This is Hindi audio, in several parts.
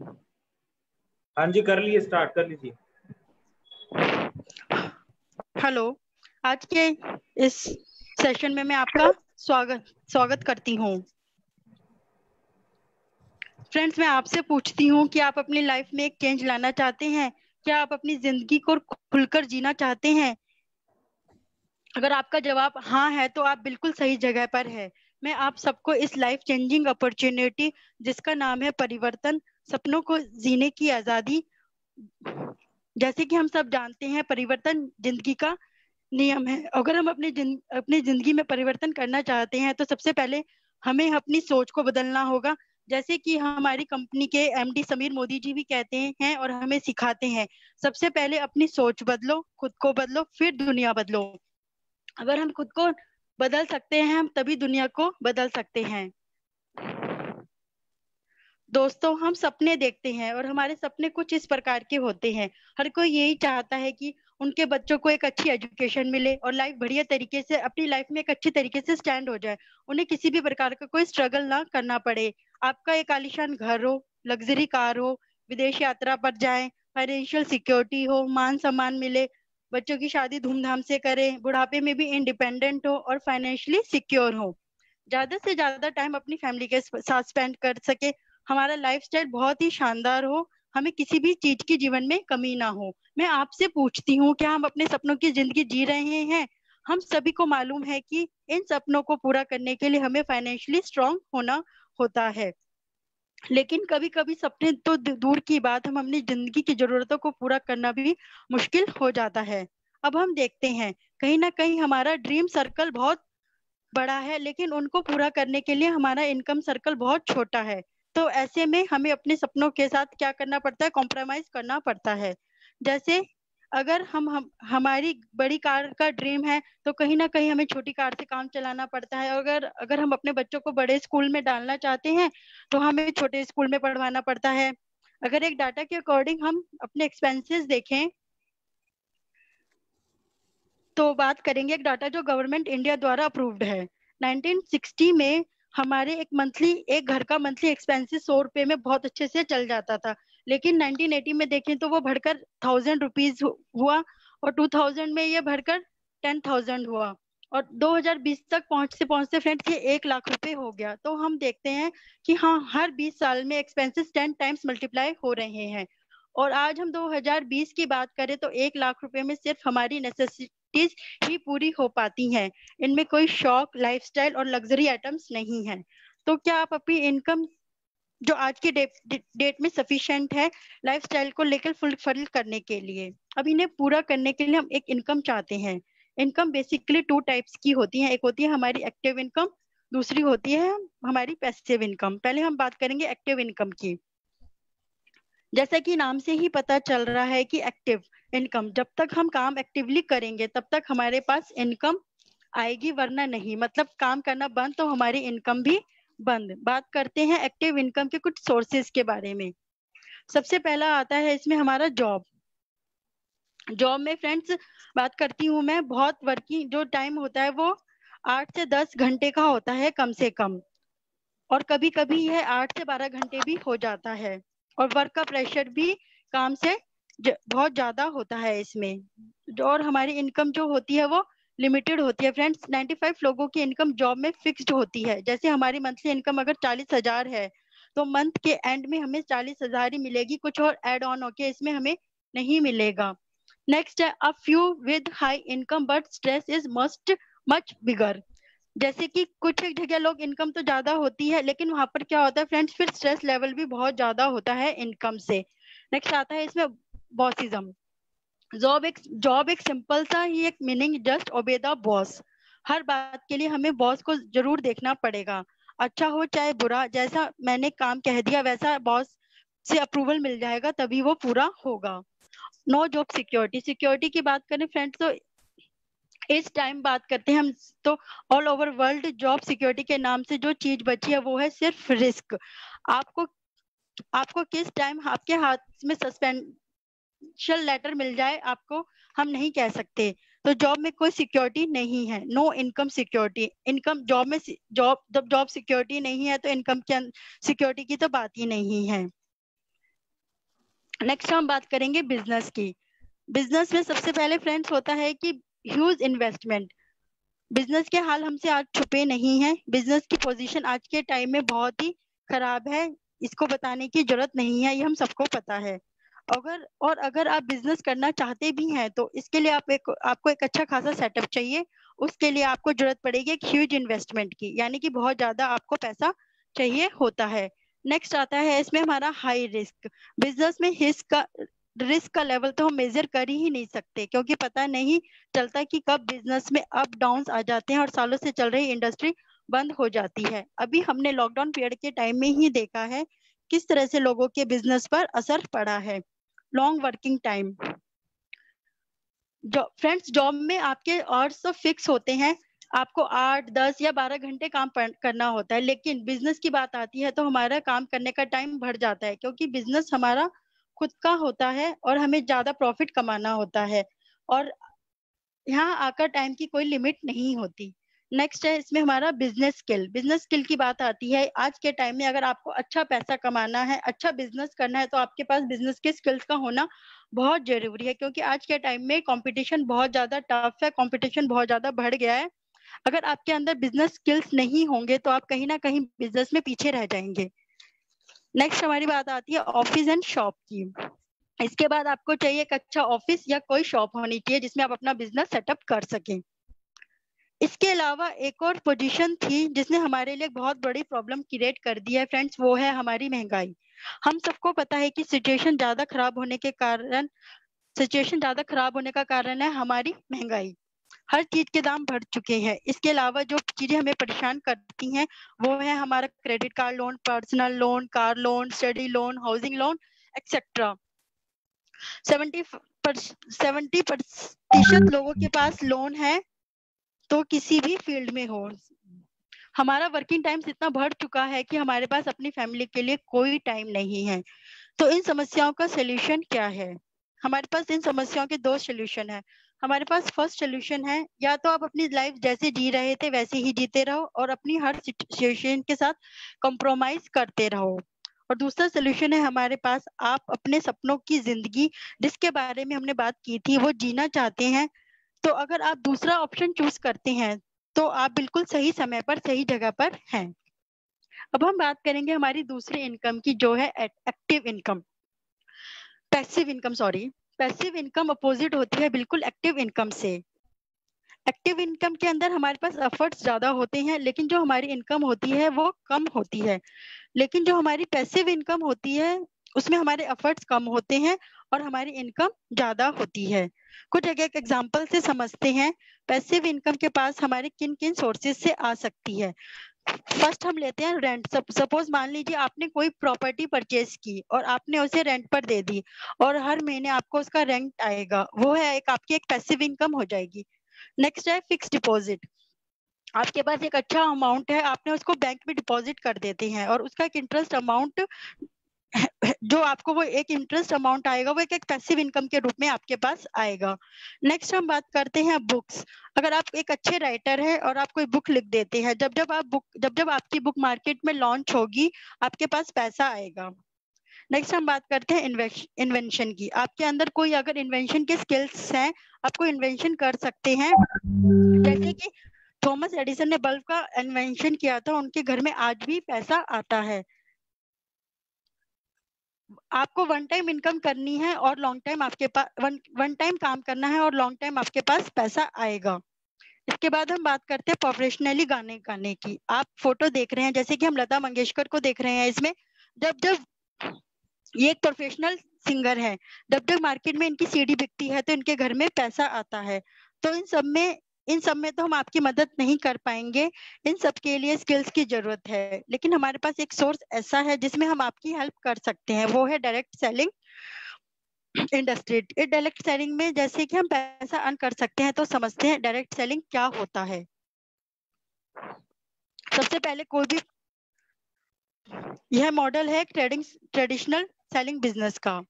हाँ जी, कर लिए स्टार्ट कर लीजिए। हेलो आज के इस सेशन में मैं आपका स्वागत स्वागत करती हूँ। फ्रेंड्स मैं आपसे पूछती हूँ कि आप अपनी लाइफ में एक चेंज लाना चाहते हैं? क्या आप अपनी ज़िंदगी को खुलकर जीना चाहते हैं? अगर आपका जवाब हाँ है तो आप बिल्कुल सही जगह पर है। मैं आप सबको इस लाइफ चेंजिंग अपॉर्चुनिटी जिसका नाम है परिवर्तन सपनों को जीने की आज़ादी। जैसे कि हम सब जानते हैं परिवर्तन ज़िंदगी का नियम है। अगर हम अपने जिन, अपनी ज़िंदगी में परिवर्तन करना चाहते हैं तो सबसे पहले हमें अपनी सोच को बदलना होगा। जैसे कि हमारी कंपनी के एमडी समीर मोदी जी भी कहते हैं और हमें सिखाते हैं सबसे पहले अपनी सोच बदलो खुद को बदलो फिर दुनिया बदलो। अगर हम खुद को बदल सकते हैं हम तभी दुनिया को बदल सकते हैं। दोस्तों, हम सपने देखते हैं और हमारे सपने कुछ इस प्रकार के होते हैं। हर कोई यही चाहता है कि उनके बच्चों को एक अच्छी एजुकेशन मिले और लाइफ बढ़िया तरीके से, अपनी लाइफ में एक अच्छी तरीके से स्टैंड हो जाए। उन्हें किसी भी प्रकार का कोई स्ट्रगल ना करना पड़े। आपका एक आलिशान घर हो लग्जरी कार हो, विदेश यात्रा पर जाए फाइनेंशियल सिक्योरिटी हो, मान सम्मान मिले, बच्चों की शादी धूमधाम से करें, बुढ़ापे में भी इंडिपेंडेंट हो और फाइनेंशियली सिक्योर हो। ज़्यादा से ज़्यादा टाइम अपनी फैमिली के साथ स्पेंड कर सके हमारा लाइफस्टाइल बहुत ही शानदार हो। हमें किसी भी चीज़ की जीवन में कमी ना हो। मैं आपसे पूछती हूँ, क्या हम अपने सपनों की ज़िंदगी जी रहे हैं? हम सभी को मालूम है कि इन सपनों को पूरा करने के लिए हमें फाइनेंशियली स्ट्रांग होना होता है। लेकिन कभी कभी सपने तो दूर की बात, हम अपनी ज़िंदगी की जरूरतों को पूरा करना भी मुश्किल हो जाता है। अब हम देखते हैं, कहीं ना कहीं हमारा ड्रीम सर्कल बहुत बड़ा है, लेकिन उनको पूरा करने के लिए हमारा इनकम सर्कल बहुत छोटा है। तो ऐसे में हमें अपने सपनों के साथ क्या करना पड़ता है? कॉम्प्रोमाइज करना पड़ता है। जैसे अगर हम, हम हमारी बड़ी कार का ड्रीम है तो कहीं ना कहीं हमें छोटी कार से काम चलाना पड़ता है। अगर अगर हम अपने बच्चों को बड़े स्कूल में डालना चाहते हैं तो हमें छोटे स्कूल में पढ़वाना पड़ता है। अगर एक डाटा के अकॉर्डिंग हम अपने एक्सपेंसेस देखें तो बात करेंगे एक डाटा जो गवर्नमेंट इंडिया द्वारा अप्रूव्ड है। 1960 में हमारे एक मंथली एक घर का मंथली एक्सपेंसेस सौ रुपए में बहुत अच्छे से चल जाता था। लेकिन 1980 में देखें तो वो बढ़कर थाउज़ेंड रुपीज़ हुआ और 2000 में ये बढ़कर टेन थाउज़ेंड हुआ। और 2020 तक पहुँचते पहुँचते फ्रेंड्स ये एक लाख रुपए हो गया। तो हम देखते हैं कि हाँ हर 20 साल में एक्सपेंसेस टेन टाइम्स मल्टीप्लाई हो रहे हैं। और आज हम 2020 की बात करें तो एक लाख रुपए में सिर्फ़ हमारी नेसेसिटीज ही पूरी हो पाती हैं। इनमें कोई शौक लाइफस्टाइल और लग्जरी आइटम्स नहीं है। तो क्या आप अपनी इनकम जो आज की डेट डेट में सफिशिएंट है लाइफस्टाइल को लेकर फुलफिल करने के लिए? अब इन्हें पूरा करने के लिए हम एक इनकम चाहते हैं। इनकम बेसिकली टू टाइप्स की होती है। एक होती है हमारी एक्टिव इनकम दूसरी होती है हमारी पैसिव इनकम पहले हम बात करेंगे एक्टिव इनकम की। जैसा कि नाम से ही पता चल रहा है कि एक्टिव इनकम जब तक हम काम एक्टिवली करेंगे, तब तक हमारे पास इनकम आएगी, वरना नहीं। मतलब काम करना बंद तो हमारी इनकम भी बंद। बात करते हैं एक्टिव इनकम के कुछ सोर्सेज के बारे में। सबसे पहला आता है इसमें हमारा जॉब जॉब में फ्रेंड्स बात करती हूँ मैं, बहुत वर्किंग जो टाइम होता है वो आठ से दस घंटे का होता है कम से कम। और कभी कभी यह आठ से बारह घंटे भी हो जाता है। और वर्क का प्रेशर भी काम से बहुत ज़्यादा होता है इसमें। और हमारी इनकम जो होती है वो लिमिटेड होती है फ्रेंड्स 95 लोगों की इनकम जॉब में फिक्स्ड होती है। जैसे हमारी मंथली इनकम अगर चालीस हज़ार है तो मंथ के एंड में हमें चालीस हज़ार ही मिलेगी। कुछ और एड ऑन होके इसमें हमें नहीं मिलेगा। नेक्स्ट है a few with high income but stress is must much bigger जैसे कि कुछ एक जगह लोग इनकम तो ज़्यादा होती है, लेकिन वहाँ पर क्या होता है फ्रेंड्स फिर स्ट्रेस लेवल भी बहुत ज़्यादा होता है इनकम से। नेक्स्ट आता है इसमें बॉसिज्म जॉब एक जॉब एक सिंपल सा ही एक meaning just obey the boss हर बात के लिए हमें बॉस को ज़रूर देखना पड़ेगा। अच्छा हो चाहे बुरा, जैसा मैंने काम कह दिया, वैसा बॉस से अप्रूवल मिल जाएगा, तभी वो पूरा होगा। नो जॉब सिक्योरिटी सिक्योरिटी की बात करें फ्रेंड्स तो इस टाइम बात करते हैं हम तो all over world job security के नाम से जो चीज़ बची है वो है सिर्फ़ रिस्क आपको आपको किस टाइम आपके हाथ में ऑफिशियल लेटर मिल जाए, आपको हम नहीं कह सकते। तो जॉब में कोई सिक्योरिटी नहीं है no income security income job में जॉब जब जॉब सिक्योरिटी नहीं है तो इनकम की सिक्योरिटी की तो बात ही नहीं है। नेक्स्ट हम बात करेंगे बिज़नेस की। बिज़नेस में सबसे पहले फ्रेंड्स होता है कि ह्यूज इन्वेस्टमेंट। बिज़नेस के हाल हमसे आज छुपे नहीं है। बिज़नेस की पोजीशन आज के टाइम में बहुत ही खराब है। इसको बताने की ज़रूरत नहीं है, ये हम सबको पता है। अगर, और अगर आप बिज़नेस करना चाहते भी हैं तो इसके लिए आप एक, आपको एक अच्छा खासा सेटअप चाहिए। उसके लिए आपको ज़रूरत पड़ेगी एक ह्यूज इन्वेस्टमेंट की, यानी कि बहुत ज़्यादा आपको पैसा चाहिए होता है। नेक्स्ट आता है इसमें हमारा हाई रिस्क। बिज़नेस में हिस्क का रिस्क का लेवल तो हम मेजर कर ही नहीं सकते, क्योंकि पता नहीं चलता कि कब बिज़नेस में अप डाउन आ जाते हैं और सालों से चल रही इंडस्ट्री बंद हो जाती है। अभी हमने लॉकडाउन पीरियड के टाइम में ही देखा है किस तरह से लोगों के बिज़नेस पर असर पड़ा है। लॉन्ग वर्किंग टाइम जो फ्रेंड्स जॉब में आपके आवर्स तो फिक्स होते हैं, आपको आठ, दस या बारह घंटे काम करना होता है, लेकिन बिज़नेस की बात आती है तो हमारा काम करने का टाइम बढ़ जाता है, क्योंकि बिज़नेस हमारा खुद का होता है और हमें ज़्यादा प्रॉफिट कमाना होता है। और यहाँ आकर टाइम की कोई लिमिट नहीं होती। नेक्स्ट है इसमें हमारा बिज़नेस स्किल बिज़नेस स्किल की बात आती है, आज के टाइम में अगर आपको अच्छा पैसा कमाना है अच्छा बिज़नेस करना है तो आपके पास बिज़नेस के स्किल्स का होना बहुत ज़रूरी है, क्योंकि आज के टाइम में कंपटीशन बहुत ज़्यादा टफ है कंपटीशन बहुत ज़्यादा बढ़ गया है। अगर आपके अंदर बिज़नेस स्किल्स नहीं होंगे तो आप कहीं ना कहीं बिज़नेस में पीछे रह जाएँगे। नेक्स्ट हमारी बात आती है ऑफ़िस एंड शॉप की। इसके बाद आपको चाहिए एक अच्छा ऑफ़िस या कोई शॉप होनी चाहिए जिसमें आप अपना बिज़नेस सेटअप कर सकें। इसके अलावा एक और पोजीशन थी जिसने हमारे लिए बहुत बड़ी प्रॉब्लम क्रिएट कर दी है फ्रेंड्स वो है हमारी महँगाई। हम सबको पता है कि सिचुएशन ज़्यादा खराब होने के कारण सिचुएशन ज़्यादा खराब होने का कारण है हमारी महँगाई। हर चीज़ के दाम बढ़ चुके हैं। इसके अलावा जो चीज़ें हमें परेशान करती हैं, वो है हमारा credit card loan personal loan car loan study loan housing loan etcetera seventy प्रतिशत लोगों के पास लोन है तो किसी भी फ़ील्ड में हो। हमारा वर्किंग टाइम इतना बढ़ चुका है कि हमारे पास अपनी फैमिली के लिए कोई टाइम नहीं है। तो इन समस्याओं का सोल्यूशन क्या है? हमारे पास इन समस्याओं के दो सोल्यूशन है। हमारे पास फ़र्स्ट सोल्यूशन है। या तो आप अपनी लाइफ जैसे जी रहे थे, वैसे ही जीते रहो और अपनी हर सिचुएशन के साथ कॉम्प्रोमाइज करते रहो। और दूसरा सोल्यूशन है हमारे पास, आप अपने सपनों की ज़िंदगी, जिसके बारे में हमने बात की थी, वो जीना चाहते हैं। तो अगर आप दूसरा ऑप्शन चूज़ करते हैं तो आप बिल्कुल सही समय पर, सही जगह पर हैं। अब हम बात करेंगे हमारी दूसरी इनकम की, जो है active income passive income sorry passive income opposite होती है, बिल्कुल एक्टिव इनकम से। एक्टिव इनकम के अंदर हमारे पास एफर्ट्स ज़्यादा होते हैं, लेकिन जो हमारी इनकम होती है, वो कम होती है। लेकिन जो हमारी पैसिव इनकम होती है, उसमें हमारे एफर्ट्स कम होते हैं और हमारी इनकम ज़्यादा होती है। कुछ एक एक एग्ज़ाम्पल से समझते हैं। पैसिव इनकम के पास हमारे किन किन सोर्सेज से आ सकती है? फ़र्स्ट हम लेते हैं रेंट सपोज़ मान लीजिए आपने कोई प्रॉपर्टी परचेज की और आपने उसे रेंट पर दे दी और हर महीने आपको उसका रेंट आएगा, वो है एक, आपकी एक पैसिव इनकम हो जाएगी। नेक्स्ट है फिक्स डिपॉजिट आपके पास एक अच्छा अमाउंट है, आपने उसको बैंक में डिपॉजिट कर देते हैं और उसका एक इंटरेस्ट अमाउंट जो आपको वो एक इंटरेस्ट अमाउंट आएगा, वो एक एक पैसिव इनकम के रूप में आपके पास आएगा। नेक्स्ट हम बात करते हैं बुक्स अगर आप एक अच्छे राइटर है और आप कोई बुक लिख देते हैं, जब जब आप बुक जब जब आपकी बुक मार्केट में लॉन्च होगी, आपके पास पैसा आएगा। नेक्स्ट हम बात करते हैं इन्वेंशन की। आपके अंदर कोई अगर इन्वेंशन के स्किल्स हैं आपको इन्वेंशन कर सकते हैं। जैसे कि थॉमस एडिसन ने बल्ब का इन्वेंशन किया था, उनके घर में आज भी पैसा आता है। आपको वन टाइम इनकम करनी है और लॉन्ग टाइम आपके पास वन टाइम काम करना है और लॉन्ग टाइम आपके पास पैसा आएगा। इसके बाद हम बात करते हैं प्रोफेशनली गाने गाने की। आप फ़ोटो देख रहे हैं, जैसे कि हम लता मंगेशकर को देख रहे हैं इसमें। जब जब ये एक प्रोफेशनल सिंगर है, जब जब मार्केट में इनकी सीडी बिकती है तो इनके घर में पैसा आता है। तो इन सब में इन सब में तो हम आपकी मदद नहीं कर पाएँगे। इन सब के लिए स्किल्स की ज़रूरत है। लेकिन हमारे पास एक सोर्स ऐसा है जिसमें हम आपकी हेल्प कर सकते हैं। वो है direct selling industry direct selling में जैसे कि हम पैसा अर्न कर सकते हैं तो समझते हैं डायरेक्ट सेलिंग क्या होता है। सबसे पहले कोई भी यह मॉडल है ट्रेडिंग ट्रेडिशनल सेलिंग बिज़नेस का।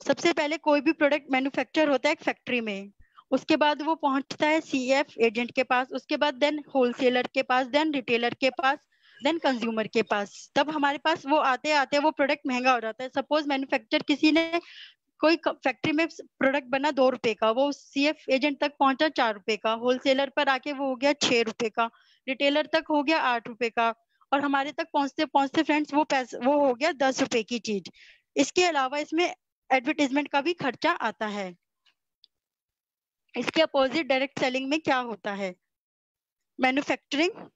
सबसे पहले कोई भी प्रोडक्ट मैन्युफैक्चर होता है एक फैक्ट्री में। उसके बाद वो पहुँचता है सी एफ़ एजेंट के पास, उसके बाद देन होलसेलर के पास देन रिटेलर के पास देन कंज्यूमर के पास। तब हमारे पास वो आते आते वो प्रोडक्ट महँगा हो जाता है। सपोज़ मैन्युफैक्चर किसी ने कोई फैक्ट्री में प्रोडक्ट बना दो रुपए का, वो सीएफ एजेंट तक पहुँचा चार रुपए का होलसेलर पर आके वो हो गया छह रुपए का रिटेलर तक हो गया आठ रुपए का, और हमारे तक पहुँचते पहुँचते फ्रेंड्स वो पैसे, वो हो गया दस रुपए की चीज़। इसके अलावा इसमें एडवर्टीजमेंट का भी खर्चा आता है। इसके अपोजिट डायरेक्ट सेलिंग में क्या होता है? मैन्युफैक्चरिंग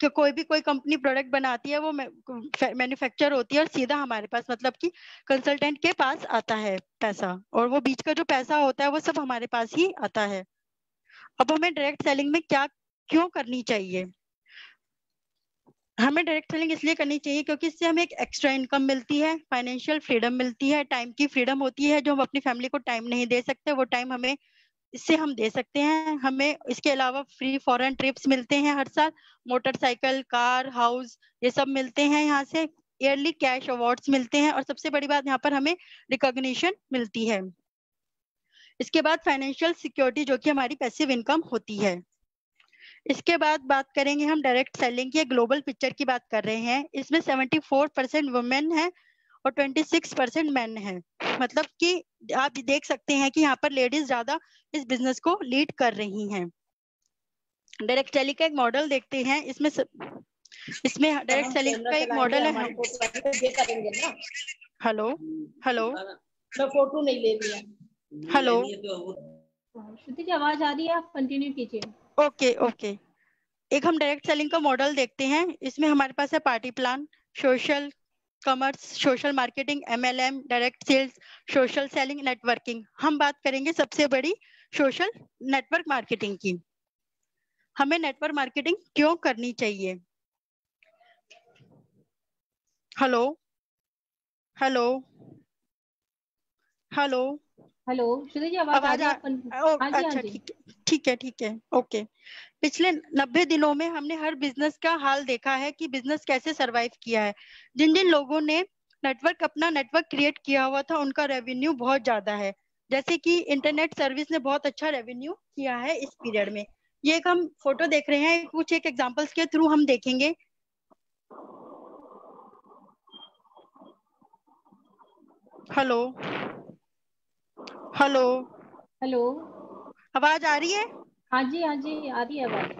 कि कोई भी कोई कंपनी प्रोडक्ट बनाती है, वो मैन्युफैक्चर होती है और सीधा हमारे पास मतलब कि कंसल्टेंट के पास आता है पैसा। और वो बीच का जो पैसा होता है, वो सब हमारे पास ही आता है। अब हमें डायरेक्ट सेलिंग में क्या, क्यों करनी चाहिए? हमें डायरेक्ट सेलिंग इसलिए करनी चाहिए क्योंकि इससे हमें एक एक्स्ट्रा इनकम मिलती है फाइनेंशियल फ्रीडम मिलती है टाइम की फ्रीडम होती है, जो हम अपनी फैमिली को टाइम नहीं दे सकते, वो टाइम हमें इससे हम दे सकते हैं। हमें इसके अलावा फ्री फॉरेन ट्रिप्स मिलते हैं हर साल। मोटरसाइकिल कार हाउस ये सब मिलते हैं यहाँ से। ईयरली कैश अवार्ड्स मिलते हैं और सबसे बड़ी बात यहाँ पर हमें रिकॉग्निशन मिलती है। इसके बाद फाइनेंशियल सिक्योरिटी जो कि हमारी पैसिव इनकम होती है। इसके बाद बात करेंगे हम डायरेक्ट सेलिंग की। ग्लोबल पिक्चर की बात कर रहे हैं। इसमें 74 परसेंट वुमेन है। और 26 परसेंट मैन है। मतलब कि आप देख सकते हैं कि यहाँ पर लेडीज़ ज़्यादा इस बिज़नेस को लीड कर रही हैं। डायरेक्ट सेलिंग का एक मॉडल देखते हैं। इसमें स... इसमें डायरेक्ट सेलिंग का एक मॉडल है। हेलो हेलो फ़ोटो नहीं ले लिया हेलो श्रुति जी आवाज़ आ रही है आप कंटिन्यू कीजिए। ओके ओके एक हम डायरेक्ट सेलिंग का मॉडल देखते हैं। इसमें हमारे पास है party plan social commerce social marketing MLM direct sales social selling networking हम बात करेंगे सबसे बड़ी सोशल नेटवर्क मार्केटिंग की। हमें नेटवर्क मार्केटिंग क्यों करनी चाहिए? Hello hello hello hello Shruti ji आवाज़ आ रही है अच्छा ठीक है ठीक है ठीक है ओके। पिछले नब्बे दिनों में हमने हर बिज़नेस का हाल देखा है कि बिज़नेस कैसे सरवाइव किया है। जिन जिन लोगों ने नेटवर्क अपना नेटवर्क क्रिएट किया हुआ था उनका रेवेन्यू बहुत ज़्यादा है। जैसे कि इंटरनेट सर्विस ने बहुत अच्छा रेवेन्यू किया है इस पीरियड में। ये एक हम फ़ोटो देख रहे हैं कुछ एक एग्जाम्पल्स के थ्रू हम देखेंगे। हेलो। हेलो हेलो आवाज़ आ रही है? हाँ जी हाँ जी आ रही है आवाज़।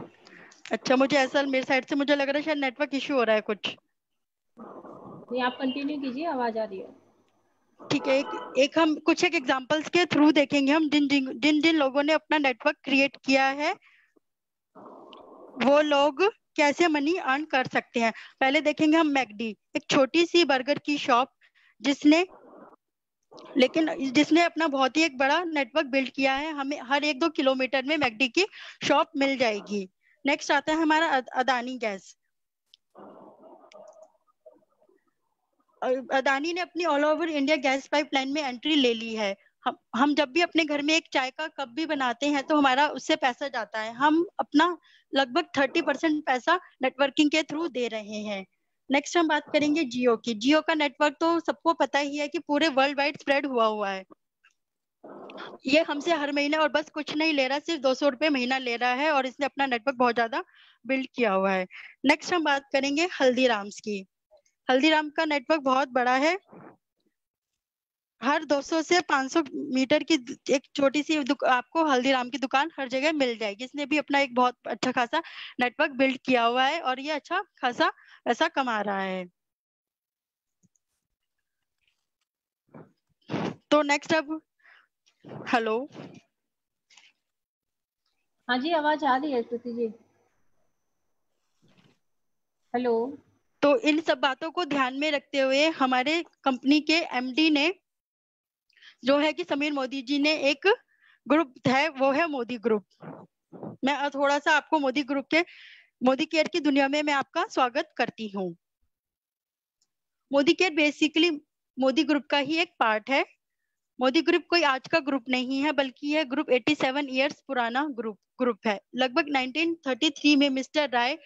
अच्छा मुझे ऐसा मेरे साइड से मुझे लग रहा है शायद नेटवर्क इशू हो रहा है कुछ। नहीं आप कंटिन्यू कीजिए आवाज़ आ रही है। ठीक है एक एक हम कुछ एक एग्जांपल्स के थ्रू देखेंगे हम जिन जिन जिन जिन लोगों ने अपना नेटवर्क क्रिएट किया है वो लोग कैसे मनी अर्न कर सकते हैं। पहले देखेंगे हम मैकडी एक छोटी सी बर्गर की शॉप जिसने लेकिन जिसने अपना बहुत ही एक बड़ा नेटवर्क बिल्ड किया है, हमें हर एक दो किलोमीटर में मैकडी की शॉप मिल जाएगी। नेक्स्ट आता है हमारा अदानी गैस। अदानी ने अपनी all over India gas pipeline में एंट्री ले ली है। हम हम जब भी अपने घर में एक चाय का कप भी बनाते हैं तो हमारा उससे पैसा जाता है। हम अपना लगभग थर्टी परसेंट पैसा नेटवर्किंग के थ्रू दे रहे हैं। नेक्स्ट हम बात करेंगे जियो की। जियो का नेटवर्क तो सबको पता ही है कि पूरे वर्ल्ड वाइड स्प्रेड हुआ हुआ है। ये हमसे हर महीने और बस कुछ नहीं ले रहा, सिर्फ़ दो सौ रुपये महीना ले रहा है और इसने अपना नेटवर्क बहुत ज़्यादा बिल्ड किया हुआ है। नेक्स्ट हम बात करेंगे हल्दीराम्स की। हल्दीराम का नेटवर्क बहुत बड़ा है। हर 200 से 500 मीटर की एक छोटी सी आपको हल्दीराम की दुकान हर जगह मिल जाएगी। इसने भी अपना एक बहुत अच्छा खासा नेटवर्क बिल्ड किया हुआ है और ये अच्छा खासा पैसा कमा रहा है। तो नेक्स्ट अब हेलो हाँ जी आवाज़ आ रही है श्रुति जी। हेलो तो इन सब बातों को ध्यान में रखते हुए हमारे कंपनी के एमडी ने जो है कि समीर मोदी जी ने एक ग्रुप है वो है मोदी ग्रुप मैं थोड़ा सा आपको मोदी ग्रुप के मोदी केयर की दुनिया में मैं आपका स्वागत करती हूँ। Modi care basically Modi group का ही एक पार्ट है। मोदी ग्रुप कोई आज का ग्रुप नहीं है, बल्कि यह ग्रुप 87 इयर्स पुराना ग्रुप ग्रुप है। लगभग 1933 में मिस्टर राय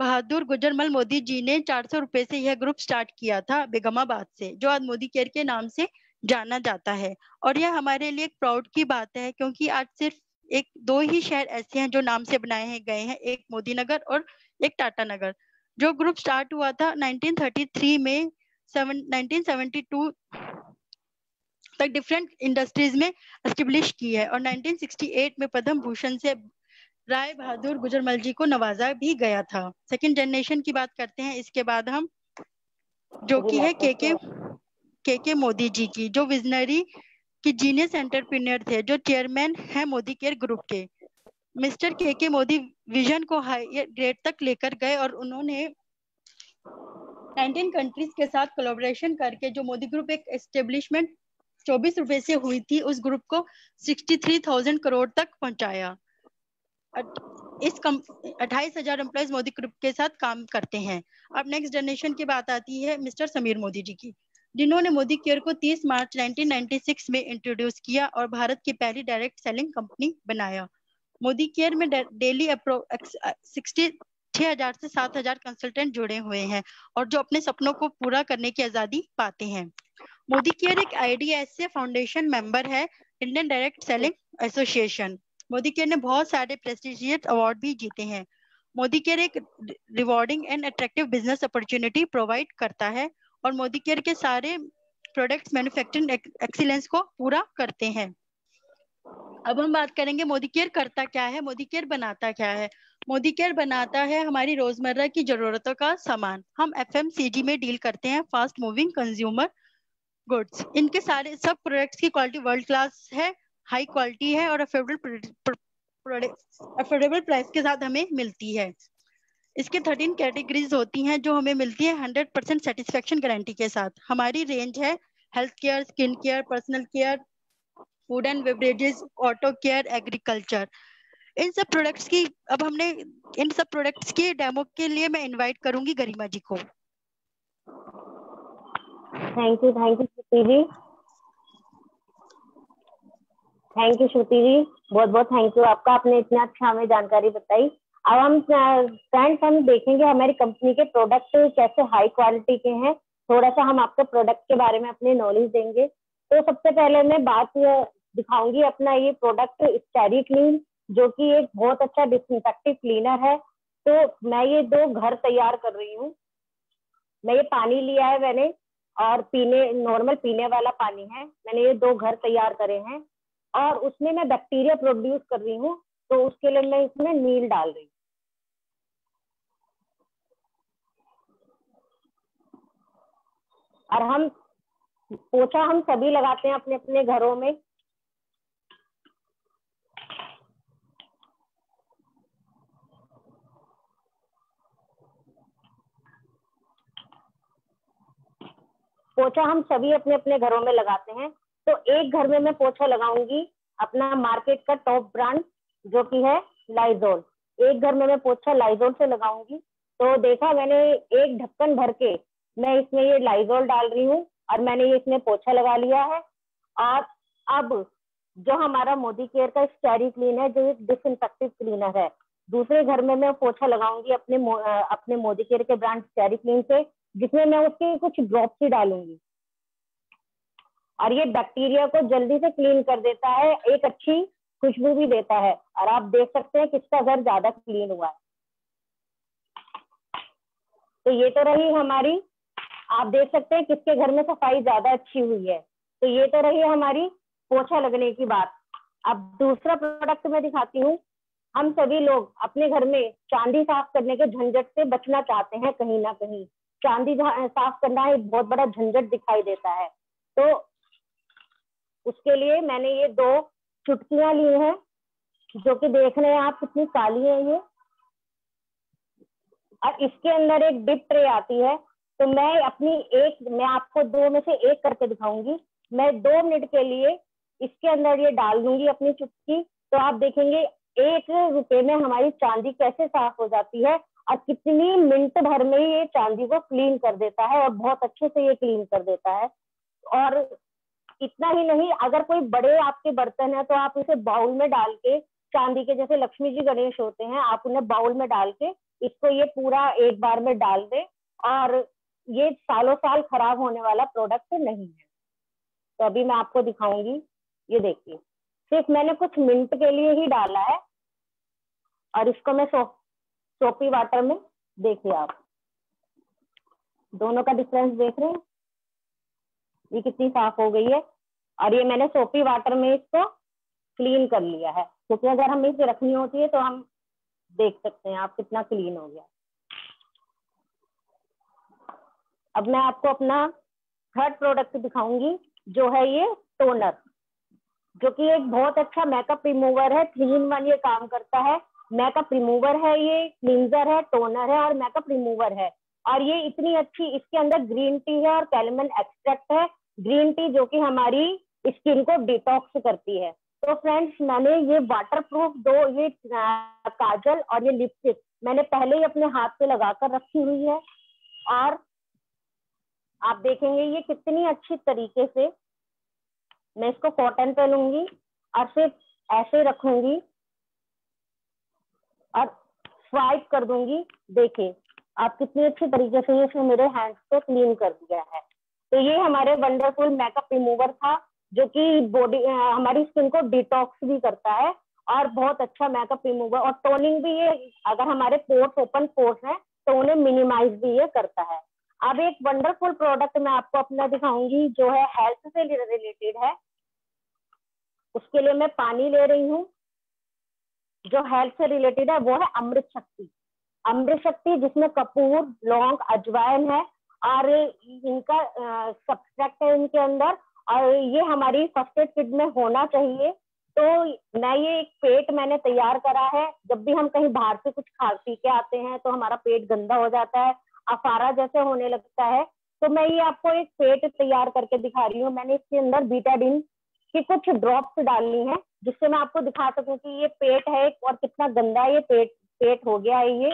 बहादुर गुजरमल मोदी जी ने चार सौ रुपए से यह ग्रुप स्टार्ट किया था बेगमाबाद से, जो आज मोदी केयर के नाम से जाना जाता है। और यह हमारे लिए एक प्राउड की बात है, क्योंकि आज सिर्फ़ एक दो ही शहर ऐसे हैं जो नाम से बनाए हैं गए हैं एक मोदी नगर और एक टाटा नगर। जो ग्रुप स्टार्ट हुआ था 1933 में सेवन 1972 तक डिफरेंट इंडस्ट्रीज़ में एस्टेब्लिश की है और 1968 में पद्म भूषण से राय बहादुर गुजरमल जी को नवाजा भी गया था। सेकंड जनरेशन की बात करते हैं इसके बाद हम जो कि है के के के के मोदी जी की जो विजनरी की जीनियस एंटरप्रेन्योर थे जो चेयरमैन है मोदी केयर ग्रुप के। Mister K K Modi vision को हाई ग्रेड तक लेकर गए और उन्होंने 19 कंट्रीज़ के साथ कोलैबोरेशन करके जो मोदी ग्रुप एक एस्टेब्लिशमेंट चौबीस रुपए से हुई थी उस ग्रुप को 63,000 करोड़ तक पहुँचाया। इस कम अट्ठाईस हज़ार एम्प्लॉयज़ मोदी ग्रुप के साथ काम करते हैं। अब नेक्स्ट जनरेशन की बात आती है मिस्टर समीर मोदी जी की। जिन्होंने मोदी केयर को 30 मार्च 1996 में इंट्रोड्यूस किया और भारत की पहली डायरेक्ट सेलिंग कंपनी बनाया। मोदी केयर में डेली सिक्सटी छह हज़ार से सात हज़ार कंसल्टेंट जुड़े हुए हैं और जो अपने सपनों को पूरा करने की आज़ादी पाते हैं। मोदी केयर एक आईडीएस फाउंडेशन मेंबर है Indian direct selling association Modi care ने बहुत सारे प्रेस्टिजियस अवार्ड भी जीते हैं। मोदी केयर एक rewarding and attractive business opportunity provide करता है। और मोदी केयर के सारे प्रोडक्ट्स मैन्युफैक्चरिंग एक्सीलेंस को पूरा करते हैं। अब हम बात करेंगे मोदी केयर करता क्या है, मोदी केयर बनाता क्या है। मोदी केयर बनाता है हमारी रोज़मर्रा की जरूरतों का सामान। हम एफ़ में डील करते हैं फास्ट मूविंग कंज्यूमर गुड्स इनके सारे, सब प्रोडक्ट्स की क्वालिटी वर्ल्ड क्लास है हाई क्वालिटी है और अफोर्डेबल अफोर्डेबल प्राइस के साथ हमें मिलती है। इसके थर्टीन कैटेगरीज होती हैं जो हमें मिलती है हंड्रेड परसेंट सेटिस्फेक्शन गारंटी के साथ। हमारी रेंज है health care skin care personal care food and beverages auto care agriculture इन सब प्रोडक्ट्स की, अब हमने इन सब प्रोडक्ट्स की डेमो के लिए मैं इनवाइट करूँगी गरिमा जी को। Thank you thank you Shruti ji thank you Shruti ji बहुत बहुत थैंक यू आपका आपने इतना अच्छा हमें जानकारी बताई। अब हम फ्रेंड्स हम देखेंगे हमारी कंपनी के प्रोडक्ट कैसे हाई क्वालिटी के हैं। थोड़ा सा हम आपको प्रोडक्ट के बारे में अपनी नॉलेज देंगे। तो सबसे पहले मैं बात दिखाऊँगी अपना ये प्रोडक्ट स्टेरी क्लीन जो कि एक बहुत अच्छा डिसइंफेक्टिव क्लीनर है। तो मैं ये दो घर तैयार कर रही हूँ। मैं ये पानी लिया है मैंने, और पीने नॉर्मल पीने वाला पानी है। मैंने ये दो घर तैयार करे हैं। और उसमें मैं बैक्टीरिया प्रोड्यूस कर रही हूँ तो उसके लिए मैं इसमें नील डाल रही हूँ। और हम पोछा हम सभी लगाते हैं अपने अपने घरों में। पोछा हम सभी अपने अपने घरों में लगाते हैं। तो एक घर में मैं पोछा लगाऊँगी अपना मार्केट का टॉप ब्रांड, जो कि है लाइजोल एक घर में मैं पोछा लाइजोल से लगाऊँगी। तो देखा मैंने एक ढक्कन भर के मैं इसमें ये लाइजोल डाल रही हूँ और मैंने ये इसमें पोछा लगा लिया है। और अब जो हमारा मोदी केयर का स्टेरी क्लीन है, जो एक डिसइंफेक्टिव क्लीनर है, दूसरे घर में मैं पोछा लगाऊँगी अपने अपने मोदी केयर के ब्रांड स्टेरी क्लीन से, जिसमें मैं उसके कुछ ड्रॉप्स ही डालूँगी। और ये बैक्टीरिया को जल्दी से क्लीन कर देता है, एक अच्छी खुशबू भी देता है। और आप देख सकते हैं किसका घर ज़्यादा क्लीन हुआ है। तो ये तो रही हमारी आप देख सकते हैं किसके घर में सफ़ाई ज़्यादा अच्छी हुई है। तो ये तो रही हमारी पोछा लगने की बात। अब दूसरा प्रोडक्ट मैं दिखाती हूँ। हम सभी लोग अपने घर में चांदी साफ़ करने के झंझट से बचना चाहते हैं कहीं ना कहीं। चांदी साफ़ करना एक बहुत बड़ा झंझट दिखाई देता है। तो उसके लिए मैंने ये दो चुटकियाँ ली हैं, जो कि देख रहे हैं आप कितनी काली है ये। और इसके अंदर एक डिप ट्रे आती है। तो मैं अपनी एक, मैं आपको दो में से एक करके दिखाऊँगी। मैं दो मिनट के लिए इसके अंदर ये डाल दूँगी अपनी चुटकी। तो आप देखेंगे, एक रुपए में हमारी चांदी कैसे साफ़ हो जाती है और कितनी मिनट भर में ये चांदी को क्लीन कर देता है और बहुत अच्छे से ये क्लीन कर देता है। और इतना ही नहीं, अगर कोई बड़े आपके बर्तन है तो आप उसे बाउल में डाल के, चांदी के जैसे लक्ष्मी जी गणेश होते हैं, आप उन्हें बाउल में डाल के इसको ये पूरा एक बार में डाल दे और ये सालों साल खराब होने वाला प्रोडक्ट नहीं है। तो अभी मैं आपको दिखाऊँगी ये देखिए। सिर्फ़ मैंने कुछ मिनट के लिए ही डाला है और इसको मैं सो, सोपी वाटर में देखिए आप। दोनों का डिफरेंस देख रहे हैं। ये कितनी साफ़ हो गई है। और ये मैंने सोपी वाटर में इसको क्लीन कर लिया है। क्योंकि अगर हमें इसे रखनी होती है तो हम देख सकते हैं आप कितना क्लीन हो गया। अब मैं आपको अपना थर्ड प्रोडक्ट दिखाऊँगी, जो है ये टोनर जो कि एक बहुत अच्छा मेकअप रिमूवर है थ्री इन वन ये काम करता है। मेकअप रिमूवर है ये क्लींजर है टोनर है और मेकअप रिमूवर है। और ये इतनी अच्छी, इसके अंदर ग्रीन टी है और कैलमन एक्सट्रैक्ट है। ग्रीन टी जो कि हमारी स्किन को डिटॉक्स करती है। तो फ्रेंड्स मैंने ये वाटर प्रूफ दो ये काजल और ये लिपस्टिक मैंने पहले ही अपने हाथ पे लगा कर रखी हुई है। और आप देखेंगे ये कितनी अच्छी तरीके से मैं इसको कॉटन पे लूँगी और सिर्फ़ ऐसे रखूँगी और स्वाइप कर दूँगी। देखिए, आप कितनी अच्छी तरीके से इसने मेरे हैंड्स को क्लीन कर दिया है। तो ये हमारे वंडरफुल मेकअप रिमूवर था, जो कि बॉडी हमारी स्किन को डिटॉक्स भी करता है और बहुत अच्छा मेकअप रिमूवर और टोनिंग भी ये, अगर हमारे पोर्स ओपन पोर्स हैं तो उन्हें मिनिमाइज भी ये करता है। अब एक वंडरफुल प्रोडक्ट मैं आपको अपना दिखाऊँगी, जो है हेल्थ से रिलेटेड है। उसके लिए मैं पानी ले रही हूँ, जो हेल्थ से रिलेटेड है, वो है अमृत शक्ति। अमृत शक्ति जिसमें कपूर, लौंग, अजवाइन है, और इनका सब्सट्रैक्ट है इनके अंदर, और ये हमारी फ़र्स्ट एड किट में होना चाहिए। तो मैं ये एक पेट मैंने तैयार करा है। जब भी हम कहीं बाहर से कुछ खा, पी के आते हैं तो हमारा पेट गंदा हो जाता है। अफारा जैसे होने लगता है तो मैं ये आपको एक पेट तैयार करके दिखा रही हूँ। मैंने इसके अंदर बीटाडिन की कुछ ड्रॉप्स डालनी है, जिससे मैं आपको दिखा सकूँ कि ये पेट है और कितना गंदा ये पेट पेट हो गया है ये।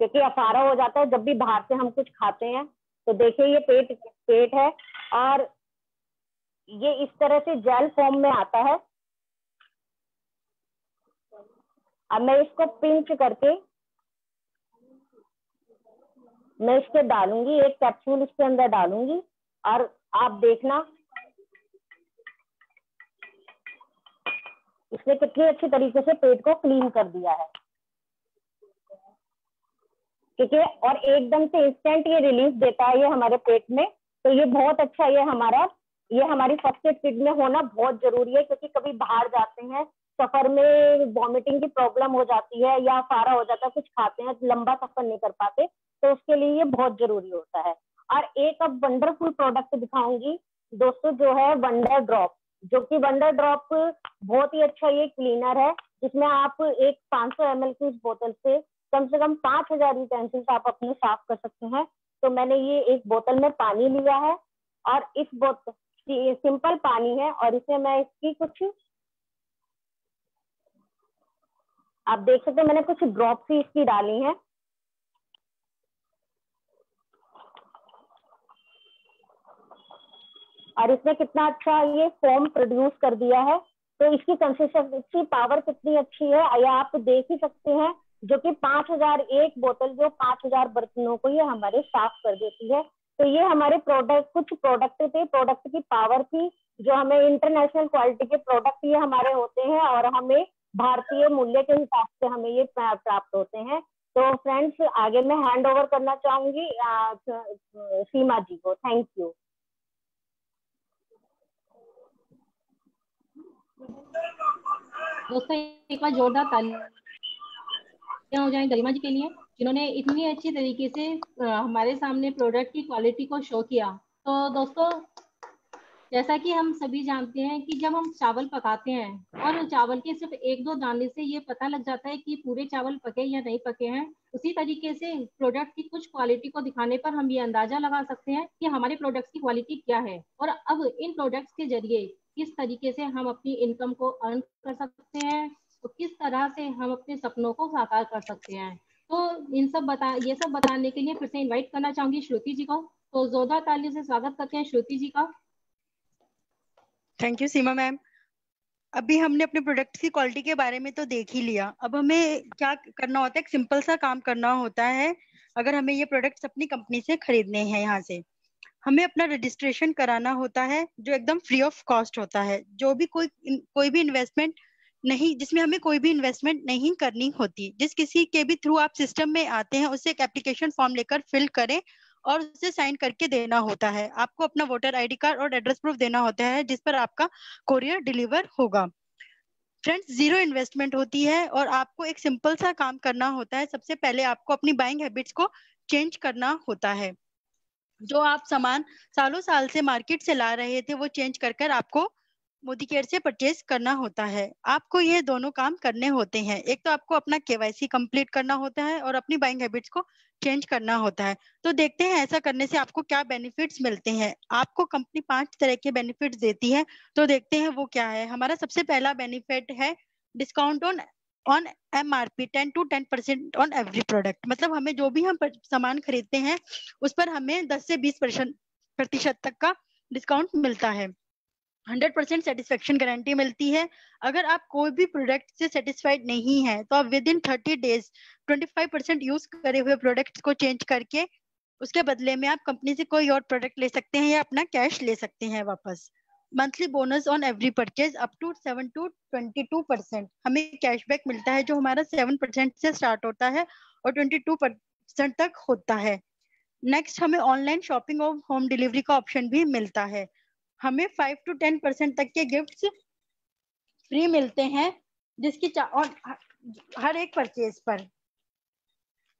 क्योंकि अफारा हो जाता है, जब भी बाहर से हम कुछ खाते हैं तो देखिए ये पेट पेट है, और ये इस तरह से जेल फॉर्म में आता है। अब मैं इसको पिंच करके, मैं इसके डालूँगी, एक कैप्सूल इसके अंदर डालूँगी, और आप देखना इसने कितनी अच्छी तरीके से पेट को क्लीन कर दिया है। ठीक है? और एकदम से इंस्टेंट ये रिलीफ देता है ये हमारे पेट में तो ये बहुत अच्छा ये हमारा, ये हमारी फ़र्स्ट एड किट में होना बहुत ज़रूरी है, क्योंकि कभी बाहर जाते हैं सफ़र में वॉमिटिंग की प्रॉब्लम हो जाती है या फारा हो जाता है, कुछ खाते हैं, लंबा सफ़र नहीं कर पाते तो उसके लिए ये बहुत ज़रूरी होता है। और एक अब वंडरफुल प्रोडक्ट दिखाऊँगी, दोस्तों, जो है वंडर ड्रॉप जो कि वंडर ड्रॉप बहुत ही अच्छा ये क्लीनर है, जिसमें आप एक 500 सौ की इस बोतल से कम से कम पाँच हज़ार यूटेंसिल्स आप अपने साफ़ कर सकते हैं। तो मैंने ये एक बोतल में पानी लिया है और इस बोतल सिंपल पानी है और इसमें मैं इसकी कुछ आप देख सकते हैं, मैंने कुछ ड्रॉप ही इसकी डाली हैं। और इसने कितना अच्छा ये फॉर्म प्रोड्यूस कर दिया है। तो इसकी कंसिस्टेंसी पावर कितनी अच्छी है, या आप देख ही सकते हैं, जो कि पाँच हज़ार एक बोतल जो पाँच हज़ार बर्तनों को ये हमारे साफ़ कर देती है। तो ये हमारे प्रोडक्ट कुछ प्रोडक्ट थे प्रोडक्ट की पावर थी, जो हमें इंटरनेशनल क्वालिटी के प्रोडक्ट ये हमारे होते हैं, और हमें भारतीय मूल्य के हिसाब से हमें ये प्राप्त होते हैं। तो फ्रेंड्स आगे मैं हैंड ओवर करना चाहूँगी सीमा जी को। थैंक यू दोस्तों, एक बार जोरदार तालियाँ हो जाए गरिमा जी के लिए, जिन्होंने इतनी अच्छी तरीके से हमारे सामने प्रोडक्ट की क्वालिटी को शो किया। तो दोस्तों जैसा कि हम सभी जानते हैं कि जब हम चावल पकाते हैं और चावल के सिर्फ़ एक दो दाने से ये पता लग जाता है कि पूरे चावल पके या नहीं पके हैं, उसी तरीके से प्रोडक्ट की कुछ क्वालिटी को दिखाने पर हम ये अंदाज़ा लगा सकते हैं कि हमारे प्रोडक्ट्स की क्वालिटी क्या है। और अब इन प्रोडक्ट्स के ज़रिए किस तरीके से हम अपनी इनकम को अर्न कर सकते हैं तो किस तरह से हम अपने सपनों को साकार कर सकते हैं। तो इन सब बता, ये सब बताने के लिए फिर से इनवाइट करना चाहूँगी श्रुति जी को। तो जोरदार ताली से स्वागत करते हैं श्रुति जी का। थैंक यू सीमा मैम अभी हमने अपने प्रोडक्ट की क्वालिटी के बारे में तो देख ही लिया। अब हमें क्या करना होता है? एक सिंपल सा काम करना होता है, अगर हमें ये प्रोडक्ट्स अपनी कंपनी से खरीदने हैं यहाँ से। हमें अपना रजिस्ट्रेशन कराना होता है, जो एकदम फ्री ऑफ़ कॉस्ट होता है। जो भी कोई कोई भी इन्वेस्टमेंट नहीं, जिसमें हमें कोई भी इन्वेस्टमेंट नहीं करनी होती। जिस किसी के भी थ्रू आप सिस्टम में आते हैं, उसे एक एप्लीकेशन फॉर्म लेकर फिल करें और उसे साइन करके देना होता है। आपको अपना वोटर आईडी कार्ड और एड्रेस प्रूफ देना होता है, जिस पर आपका कोरियर डिलीवर होगा। फ्रेंड्स ज़ीरो इन्वेस्टमेंट होती है और आपको एक सिंपल सा काम करना होता है। सबसे पहले आपको अपनी बाइंग हैबिट्स को चेंज करना होता है। जो आप सामान सालों साल से मार्केट से ला रहे थे, वो चेंज कर कर आपको मोदी केयर से परचेज करना होता है। आपको ये दोनों काम करने होते हैं। एक तो आपको अपना केवाईसी कंप्लीट करना होता है और अपनी बाइंग हैबिट्स को चेंज करना होता है। तो देखते हैं ऐसा करने से आपको क्या बेनिफिट्स मिलते हैं। आपको कंपनी पाँच तरह के बेनिफिट्स देती है। तो देखते हैं वो क्या है। हमारा सबसे पहला बेनिफिट है discount on on M R P ten to ten percent on every product मतलब हमें जो भी हम सामान खरीदते हैं, उस पर हमें दस से बीस प्रतिशत तक का डिस्काउंट मिलता है। हंड्रेड परसेंट सेटिस्फेक्शन गारंटी मिलती है। अगर आप कोई भी प्रोडक्ट से सेटिस्फाइड नहीं है तो आप within thirty days twenty five percent use करे हुए प्रोडक्ट्स को चेंज करके, उसके बदले में आप कंपनी से कोई और प्रोडक्ट ले सकते हैं या अपना कैश ले सकते हैं वापस। Monthly bonus on every purchase up to seven to twenty two percent हमें कैशबैक मिलता है जो हमारा सेवन परसेंट से स्टार्ट होता है और ट्वेंटी टू परसेंट तक होता है। नेक्स्ट हमें ऑनलाइन शॉपिंग और होम डिलीवरी का ऑप्शन भी मिलता है। हमें फाइव टू टेन परसेंट तक के गिफ्ट्स फ्री मिलते हैं, जिसकी और हर एक परचेज पर।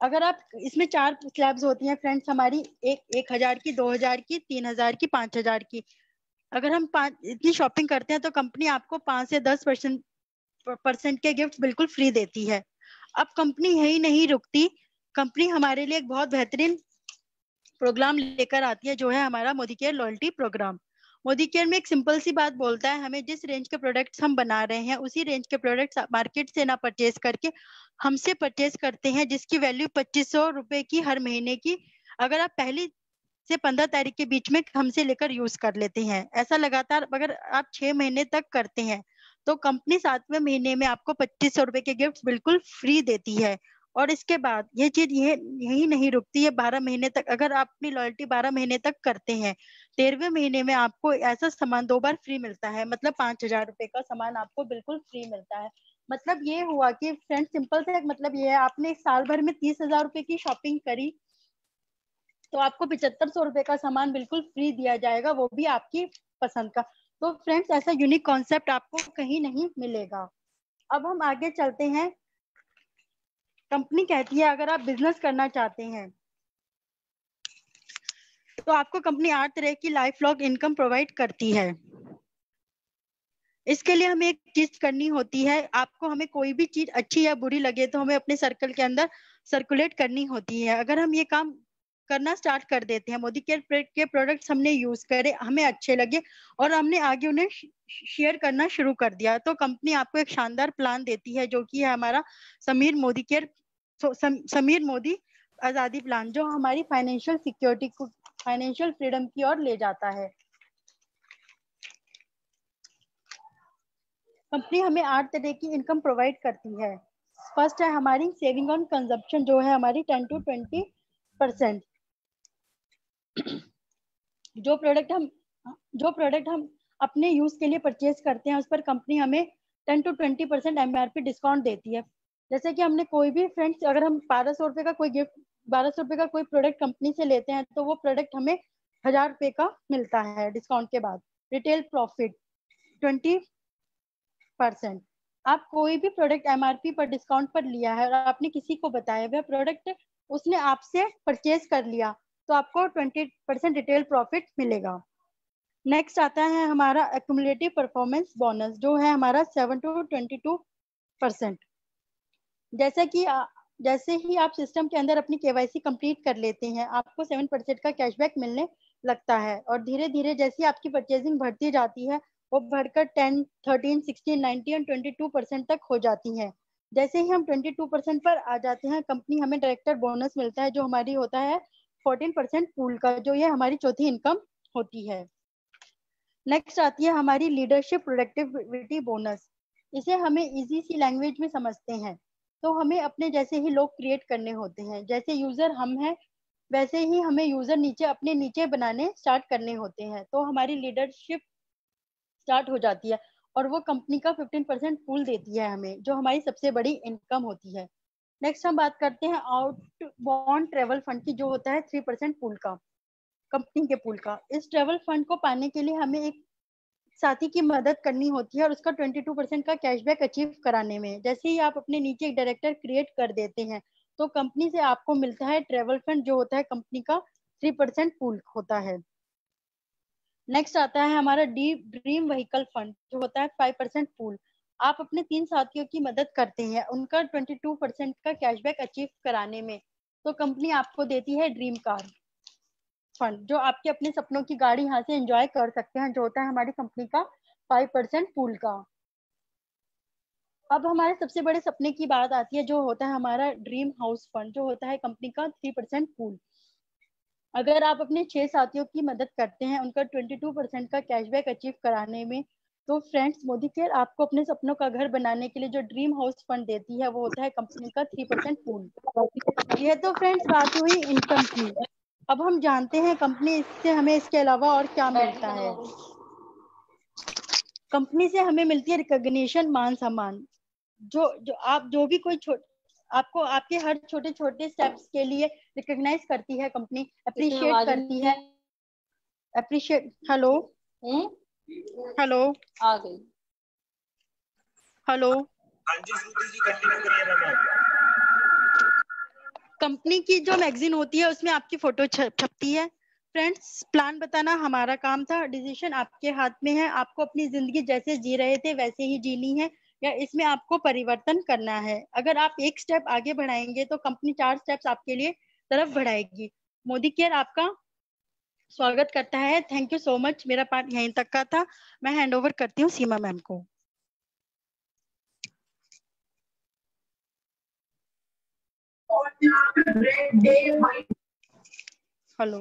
अगर आप इसमें चार स्लैब्स होती हैं फ्रेंड्स हमारी एक एक हज़ार की, दो हज़ार की, तीन हज़ार की, पाँच हज़ार की। अगर हम इतनी शॉपिंग करते हैं तो कंपनी आपको पाँच से दस परसेंट परसेंट के गिफ्ट बिल्कुल फ्री देती है। अब कंपनी यही नहीं रुकती। कंपनी हमारे लिए एक बहुत बेहतरीन प्रोग्राम लेकर आती है, जो है हमारा Modi care loyalty programme Modi care में एक सिंपल सी बात बोलता है, हमें जिस रेंज के प्रोडक्ट्स हम बना रहे हैं, उसी रेंज के प्रोडक्ट्स मार्केट से ना परचेज करके हमसे परचेज करते हैं, जिसकी वैल्यू पच्चीस सौ रुपए की हर महीने की, अगर आप पहली से पंद्रह तारीख के बीच में हमसे लेकर यूज़ कर लेते हैं। ऐसा लगातार अगर आप छह महीने तक करते हैं तो कंपनी सातवें महीने में आपको पच्चीस सौ रुपए के गिफ्ट बिल्कुल फ्री देती है। और इसके बाद ये चीज़ ये यही नहीं रुकती है, बारह महीने तक, अगर आप अपनी लॉयल्टी बारह महीने तक करते हैं तेरहवें महीने में आपको ऐसा सामान दो बार फ्री मिलता है मतलब पाँच हज़ार रुपए का सामान आपको बिल्कुल फ्री मिलता है। मतलब ये हुआ कि फ्रेंड सिंपल से मतलब ये है, आपने साल भर में तीस हज़ार रुपए की शॉपिंग करी तो आपको पिछहत्तर सौ रुपए का सामान बिल्कुल फ्री दिया जाएगा, वो भी आपकी पसंद का। तो फ्रेंड्स ऐसा यूनिक कॉन्सेप्ट आपको कहीं नहीं मिलेगा। अब हम आगे चलते हैं। कंपनी कहती है, अगर आप बिज़नेस करना चाहते हैं तो आपको कंपनी आठ तरह की लाइफ लॉन्ग इनकम प्रोवाइड करती है। इसके लिए हमें एक चीज़ करनी होती है। आपको हमें कोई भी चीज़ अच्छी या बुरी लगे तो हमें अपने सर्कल के अंदर सर्कुलेट करनी होती है। अगर हम ये काम करना स्टार्ट कर देते हैं, मोदी केयर के प्रोडक्ट्स हमने यूज़ करे, हमें अच्छे लगे और हमने आगे उन्हें शेयर करना शुरू कर दिया तो कंपनी आपको एक शानदार प्लान देती है, जो कि है हमारा समीर मोदी केयर समीर मोदी आज़ादी प्लान जो हमारी फाइनेंशियल सिक्योरिटी फाइनेंशियल फ्रीडम की ओर ले जाता है। कंपनी हमें आठ तरह की इनकम प्रोवाइड करती है। फ़र्स्ट है हमारी सेविंग ऑन कंजप्शन जो है हमारी टेन टू ट्वेंटी परसेंट जो प्रोडक्ट हम, जो प्रोडक्ट हम अपने यूज़ के लिए परचेज करते हैं, उस पर कंपनी हमें ten to twenty percent MRP discount देती है। जैसे कि हमने कोई भी फ्रेंड्स अगर हम बारह सौ रुपए का कोई गिफ्ट बारह सौ रुपए का कोई प्रोडक्ट कंपनी से लेते हैं तो वो प्रोडक्ट हमें हज़ार रुपए का मिलता है डिस्काउंट के बाद। रिटेल प्रॉफिट ट्वेंटी परसेंट आप कोई भी प्रोडक्ट एमआरपी पर डिस्काउंट पर लिया है और आपने किसी को बताया, वह प्रोडक्ट उसने आपसे परचेज कर लिया तो आपको ट्वेंटी परसेंट रिटेल प्रॉफिट मिलेगा। नेक्स्ट आता है हमारा एक्यूमुलेटिव परफॉर्मेंस बोनस जो है हमारा seven to twenty two percent जैसे कि जैसे ही आप सिस्टम के अंदर अपनी केवाईसी कंप्लीट कर लेते हैं, आपको सेवन परसेंट का कैशबैक मिलने लगता है और धीरे धीरे जैसी आपकी परचेजिंग बढ़ती जाती है, वो बढ़कर टेन थर्टीन सिक्सटीन नाइनटीन और ट्वेंटी टू परसेंट तक हो जाती है। जैसे ही हम ट्वेंटी टू परसेंट पर आ जाते हैं कंपनी हमें डायरेक्टर बोनस मिलता है, जो हमारी होता है फोर्टीन परसेंट पूल का, जो ये हमारी चौथी इनकम होती है। नेक्स्ट आती है हमारी लीडरशिप प्रोडक्टिविटी बोनस इसे हमें इजी सी लैंग्वेज में समझते हैं। तो हमें अपने जैसे ही लोग क्रिएट करने होते हैं, जैसे यूज़र हम हैं, वैसे ही हमें यूज़र नीचे, अपने नीचे बनाने स्टार्ट करने होते हैं। तो हमारी लीडरशिप स्टार्ट हो जाती है और वो कंपनी का 15 परसेंट पूल देती है हमें, जो हमारी सबसे बड़ी इनकम होती है। नेक्स्ट हम बात करते हैं आउट बॉन्ड ट्रेवल फंड की, जो होता है थ्री परसेंट पूल का कंपनी के पूल का। इस ट्रेवल फंड को पाने के लिए हमें एक साथी की मदद करनी होती है और उसका 22 परसेंट का कैशबैक अचीव कराने में। जैसे ही आप अपने नीचे एक डायरेक्टर क्रिएट कर देते हैं तो कंपनी से आपको मिलता है ट्रेवल फंड जो होता है कंपनी का थ्री परसेंट पूल होता है। नेक्स्ट आता है हमारा डी ड्रीम व्हीकल फंड जो होता है फाइव परसेंट पूल आप अपने तीन साथियों की मदद करते हैं, उनका ट्वेंटी टू परसेंट का कैशबैक अचीव कराने में तो कंपनी आपको देती है ड्रीम कार फंड जो आपके अपने सपनों की गाड़ी यहाँ से एंजॉय कर सकते हैं, जो होता है हमारी कंपनी का फाइव परसेंट पूल का। अब हमारे सबसे बड़े सपने की बात आती है, जो होता है हमारा ड्रीम हाउस फंड जो होता है कंपनी का थ्री परसेंट पूल अगर आप अपने छह साथियों की मदद करते हैं, उनका ट्वेंटी टू परसेंट का कैशबैक अचीव कराने में तो फ्रेंड्स मोदी केयर आपको अपने सपनों का घर बनाने के लिए जो ड्रीम हाउस फंड देती है, वो होता है कंपनी का थ्री परसेंट पूल यह तो फ्रेंड्स बात हुई इनकम की। अब हम जानते हैं कंपनी इससे हमें इसके अलावा और क्या मिलता है। कंपनी से हमें मिलती है रिकॉग्निशन मान सम्मान। जो जो आप जो भी कोई छोट आपको आपके हर छोटे छोटे स्टेप्स के लिए रिकॉग्नाइज करती है कंपनी अप्रिशिएट करती है। अप्रिशिएट हेलो हेलो आ गई। हेलो हाँ जी श्रुति जी कंटिन्यू करिए मैम। कंपनी की जो मैगजीन होती है, उसमें आपकी फ़ोटो छपती है। फ्रेंड्स प्लान बताना हमारा काम था। डिसीज़न आपके हाथ में है। आपको अपनी ज़िंदगी जैसे जी रहे थे, वैसे ही जीनी है, या इसमें आपको परिवर्तन करना है। अगर आप एक स्टेप आगे बढ़ाएँगे तो कंपनी चार स्टेप्स आपके लिए तरफ़ बढ़ाएगी। मोदी केयर आपका स्वागत करता है। थैंक यू सो मच मेरा पार्ट यहीं तक का था। मैं हैंड ओवर करती हूँ सीमा मैम को। हेलो